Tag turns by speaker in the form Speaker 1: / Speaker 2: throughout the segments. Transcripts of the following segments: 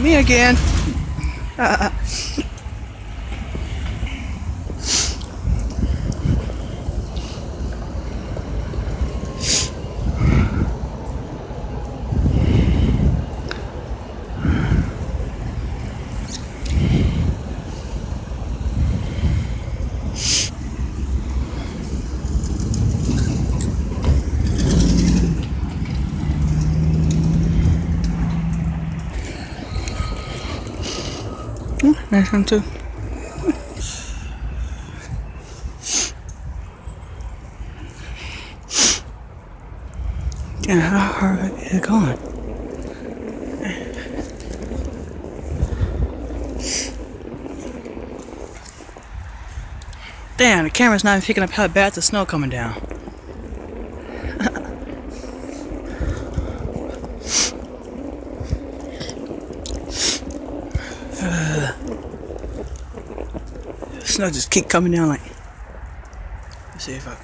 Speaker 1: me again. Uh, Nice one too. Yeah, how hard is it going? Damn, the camera's not even picking up how bad the snow coming down. Uh, snow just keep coming down like. Let's see if I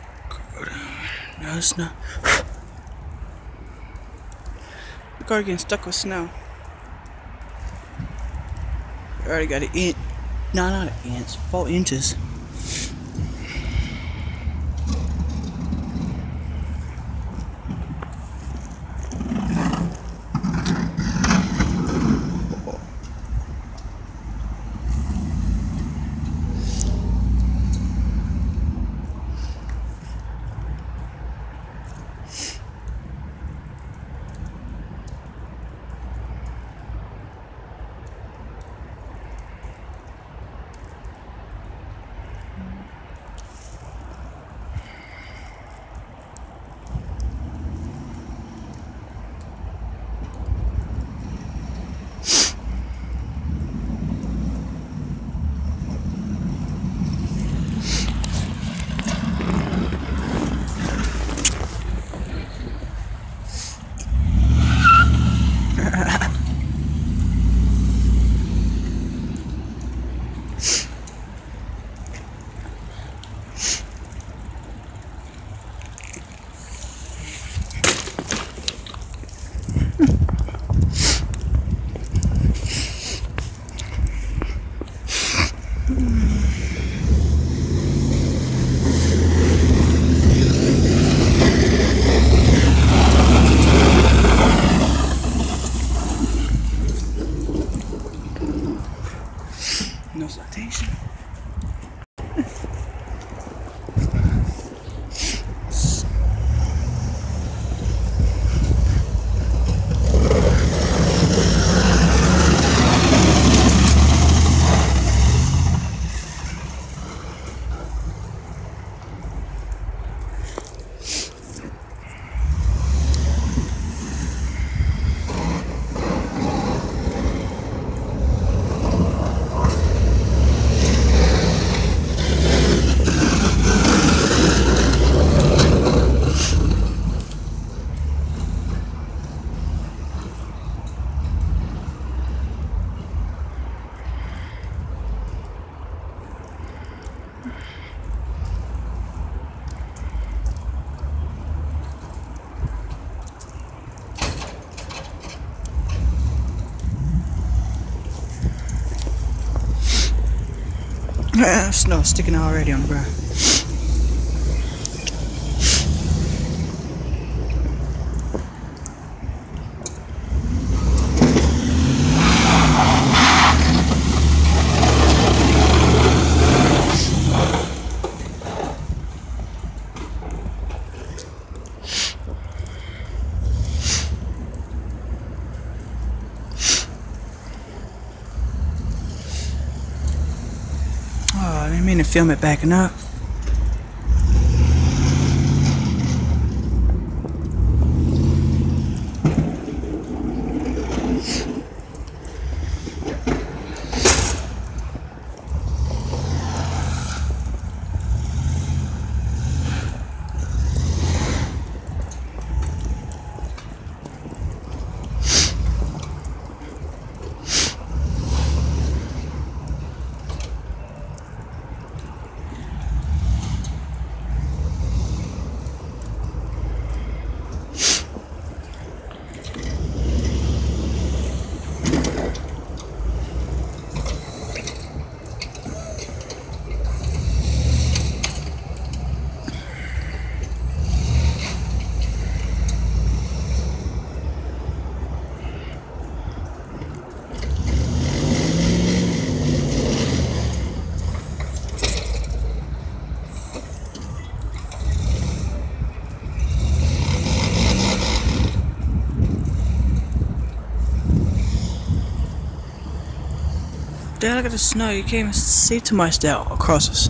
Speaker 1: go down. No snow. The car getting stuck with snow. I already got an inch. No, not an inch. Four inches. Snow sticking already on the ground. I didn't mean to film it backing up. Look the snow. You can't even see to my there across us.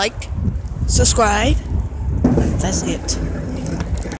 Speaker 1: Like, subscribe. That's it.